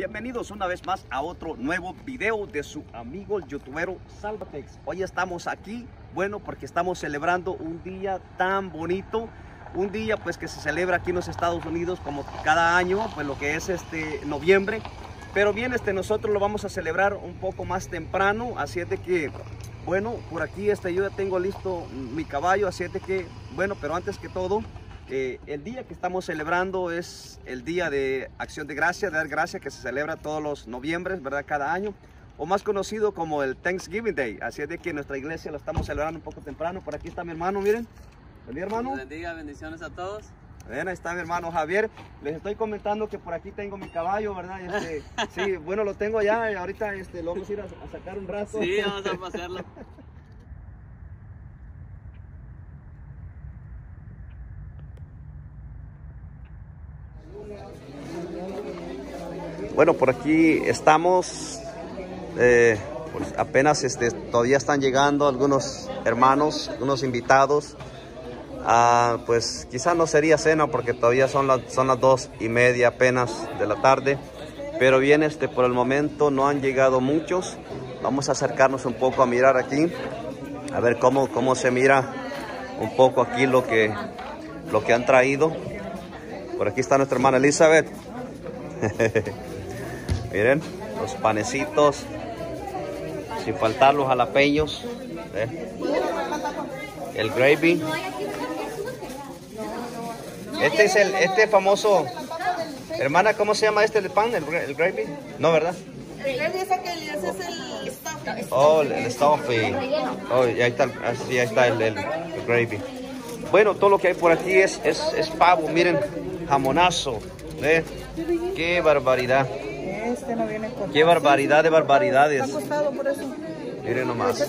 Bienvenidos una vez más a otro nuevo video de su amigo el youtubero Salvatex. Hoy estamos aquí, bueno, porque estamos celebrando un día tan bonito. Un día pues que se celebra aquí en los Estados Unidos como cada año, pues lo que es este noviembre. Pero bien, este, nosotros lo vamos a celebrar un poco más temprano, así es de que, bueno, por aquí este, yo ya tengo listo mi caballo, así es de que, bueno, pero antes que todo, eh, el día que estamos celebrando es el día de acción de gracia, de dar gracia, que se celebra todos los noviembres, ¿verdad? Cada año, o más conocido como el Thanksgiving Day. Así es de que nuestra iglesia lo estamos celebrando un poco temprano. Por aquí está mi hermano, miren. Feliz hermano. Bendiga, bendiciones a todos. Bien, ahí está mi hermano Javier. Les estoy comentando que por aquí tengo mi caballo, ¿verdad? Este, sí, bueno, lo tengo ya y ahorita este, lo vamos a ir a, a sacar un rato. Sí, vamos a pasearlo. Bueno, por aquí estamos. eh, pues apenas este, todavía están llegando algunos hermanos, unos invitados. Ah, pues quizás no sería cena porque todavía son, las son las dos y media apenas de la tarde. Pero bien, este, por el momento no han llegado muchos. Vamos a acercarnos un poco a mirar aquí. A ver cómo, cómo se mira un poco aquí lo que, lo que han traído. Por aquí está nuestra hermana Elizabeth. Miren, los panecitos. Sin faltar los jalapeños. ¿eh? El gravy. Este es el este famoso. Hermana, ¿cómo se llama este de pan? ¿El, gra- el gravy? No, ¿verdad? El gravy es aquel, ese es el stuffing. Oh, el, el stuffing. Oh, y ahí está, ah, ahí está el, el- el gravy. Bueno, todo lo que hay por aquí es, es, es pavo, miren, jamonazo. ¿eh? Qué barbaridad. Este no viene con... Qué barbaridad de barbaridades. Está costado por eso. Miren nomás.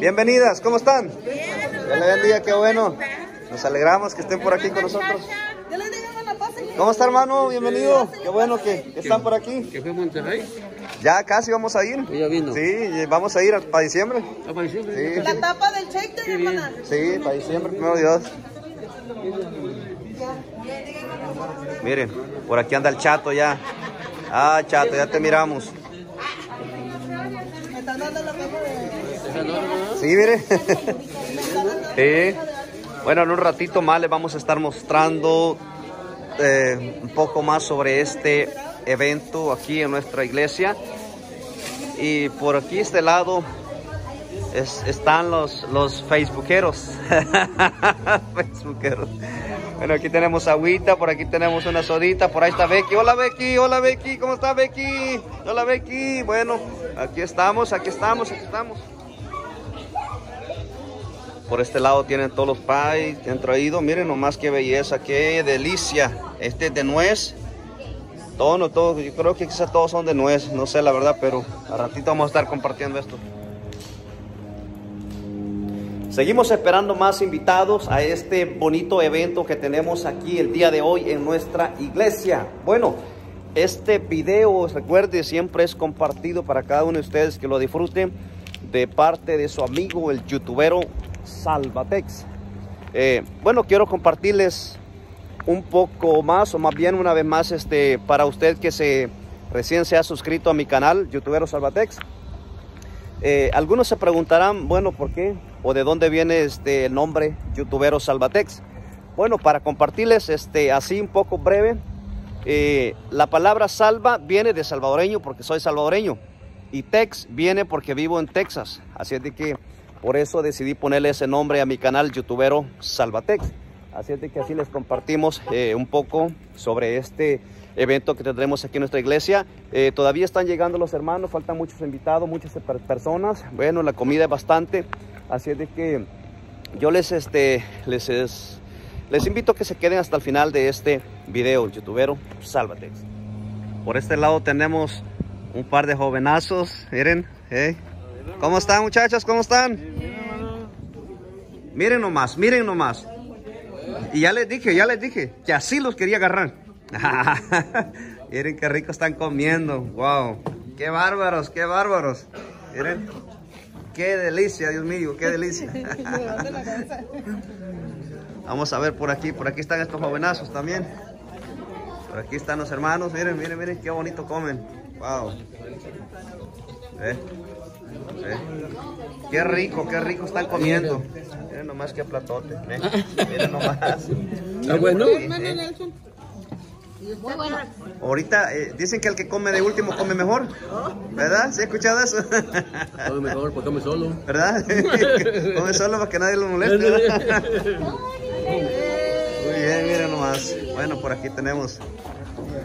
Bienvenidas, ¿cómo están? Dios le bendiga, qué bueno. Nos alegramos que estén por aquí con nosotros. Ya les digo, la pasen. ¿Cómo está, hermano? Bienvenido. Qué bueno que, que están por aquí. ¿Que fue Monterrey? Ya casi vamos a ir. Ya vino. Sí, vamos a ir para diciembre. ¿A diciembre? Sí, La tapa del shaker, hermana. sí, para diciembre, primero Dios. Miren, por aquí anda el chato ya. Ah, chato, ya te miramos. Sí, mire. Sí. Bueno, en un ratito más les vamos a estar mostrando eh, un poco más sobre este evento aquí en nuestra iglesia. Y por aquí este lado es- están los, los facebookeros. facebookeros. Bueno, aquí tenemos agüita, por aquí tenemos una sodita, por ahí está Becky. Hola Becky, hola Becky, ¿cómo está Becky? Hola Becky. Bueno, aquí estamos, aquí estamos, aquí estamos. Por este lado tienen todos los pies han traído. Miren nomás qué belleza, qué delicia. Este es de nuez. Todo, no todo. Yo creo que quizás todos son de nuez. No sé la verdad, pero a ratito vamos a estar compartiendo esto. Seguimos esperando más invitados a este bonito evento que tenemos aquí el día de hoy en nuestra iglesia. Bueno, este video, recuerde, siempre es compartido para cada uno de ustedes que lo disfruten de parte de su amigo, el youtubero Salvatex. Eh, bueno, quiero compartirles un poco más, o más bien una vez más, este, para usted que se recién se ha suscrito a mi canal, youtubero Salvatex. Eh, algunos se preguntarán, bueno, ¿por qué? ¿O de dónde viene este el nombre youtubero Salvatex? Bueno, para compartirles este, así un poco breve, eh, la palabra salva viene de salvadoreño porque soy salvadoreño y Tex viene porque vivo en Texas. Así es de que por eso decidí ponerle ese nombre a mi canal youtubero Salvatex. Así es de que así les compartimos eh, un poco sobre este evento que tendremos aquí en nuestra iglesia. Eh, todavía están llegando los hermanos, faltan muchos invitados, muchas per- personas. Bueno, la comida es bastante. Así es de que yo les, este, les, es- les invito a que se queden hasta el final de este video, youtubero Salvatex. Por este lado tenemos un par de jovenazos, miren, ¿eh? ¿Cómo están muchachas? ¿Cómo están? Miren nomás, miren nomás. Y ya les dije, ya les dije, que así los quería agarrar. miren qué rico están comiendo, wow. Qué bárbaros, qué bárbaros. Miren, qué delicia, Dios mío, qué delicia. Vamos a ver por aquí, por aquí están estos jovenazos también. Por aquí están los hermanos, miren, miren, miren qué bonito comen. Wow. Eh, eh. Qué rico, qué rico están comiendo. Miren nomás qué platote. eh. Miren nomás. ¿Está bueno? Hermana Nelson. Ahorita eh, dicen que el que come de último come mejor. ¿Verdad? ¿Sí has escuchado eso? Come mejor, pues come solo. ¿Verdad? come solo para que nadie lo moleste. ¿verdad? Muy bien, miren nomás. Bueno, por aquí tenemos.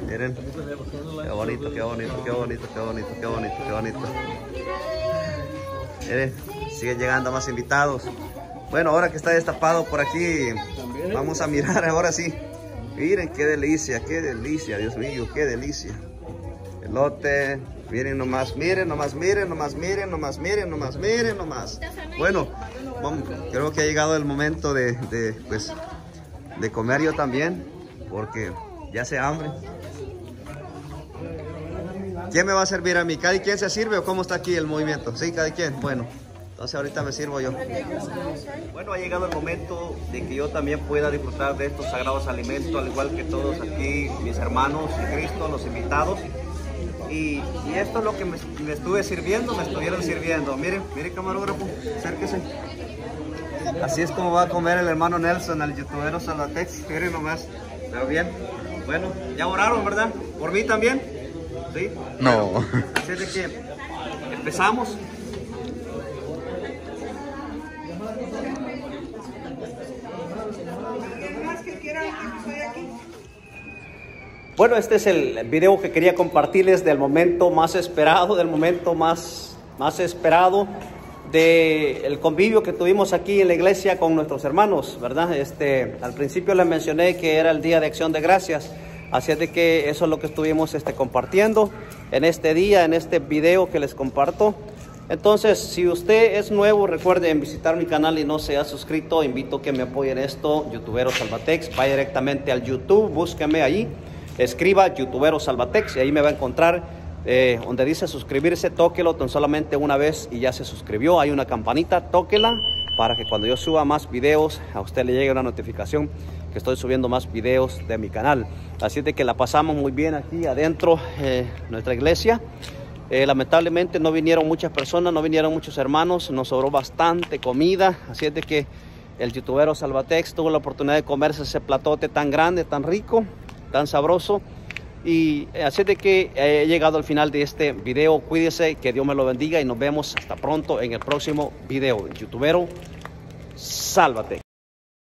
Miren. Qué bonito, qué bonito, qué bonito, qué bonito, qué bonito, qué bonito. Miren, siguen llegando más invitados. Bueno, ahora que está destapado por aquí, vamos a mirar ahora sí. Miren qué delicia, qué delicia, Dios mío, qué delicia. Elote, miren nomás, miren nomás, miren nomás, miren nomás, miren nomás, miren nomás. Bueno, vamos, creo que ha llegado el momento de, de, pues, de comer yo también, porque ya hace hambre. ¿Quién me va a servir a mí? ¿Cada quien se sirve o cómo está aquí el movimiento? Sí, cada quien. Bueno, entonces ahorita me sirvo yo. Bueno, ha llegado el momento de que yo también pueda disfrutar de estos sagrados alimentos, al igual que todos aquí, mis hermanos en Cristo, los invitados. Y, y esto es lo que me, me estuve sirviendo, me estuvieron sirviendo. Miren, miren camarógrafo, acérquese. Así es como va a comer el hermano Nelson, el youtubero Salvatex. Miren nomás, ¿pero bien? Bueno, ya oraron, ¿verdad? ¿Por mí también? ¿Sí? No. Así es de que empezamos. Bueno, este es el video que quería compartirles del momento más esperado, del momento más, más esperado del convivio que tuvimos aquí en la iglesia con nuestros hermanos, ¿verdad? Este, al principio les mencioné que era el día de acción de gracias, así es de que eso es lo que estuvimos este, compartiendo en este día, en este video que les comparto. Entonces, si usted es nuevo, recuerden visitar mi canal y no se ha suscrito, invito a que me apoyen esto, youtubero Salvatex, vaya directamente al YouTube, búsqueme ahí, escriba youtubero Salvatex y ahí me va a encontrar eh, donde dice suscribirse, tóquelo tan solamente una vez y ya se suscribió. Hay una campanita, tóquela para que cuando yo suba más videos a usted le llegue una notificación que estoy subiendo más videos de mi canal. Así de que la pasamos muy bien aquí adentro eh, nuestra iglesia. Eh, lamentablemente no vinieron muchas personas, no vinieron muchos hermanos, nos sobró bastante comida. Así de que el youtubero Salvatex tuvo la oportunidad de comerse ese platote tan grande, tan rico, tan sabroso. Y así de que he llegado al final de este video. Cuídese, que Dios me lo bendiga y nos vemos hasta pronto en el próximo video. Youtubero, sálvate.